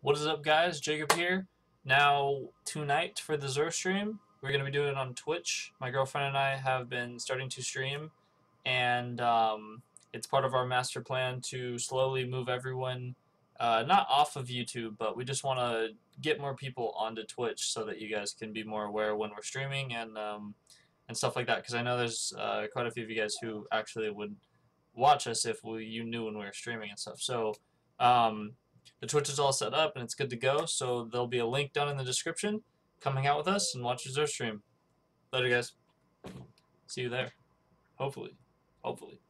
What is up, guys? Jacob here. Now, tonight for the Xur stream, we're going to be doing it on Twitch. My girlfriend and I have been starting to stream, and um, it's part of our master plan to slowly move everyone, uh, not off of YouTube, but we just want to get more people onto Twitch so that you guys can be more aware when we're streaming and um, and stuff like that. Because I know there's uh, quite a few of you guys who actually would watch us if we, you knew when we were streaming and stuff. So. Um, the Twitch is all set up and it's good to go, so there'll be a link down in the description. Come hang out with us and watch our stream. Later, guys. See you there. Hopefully. Hopefully.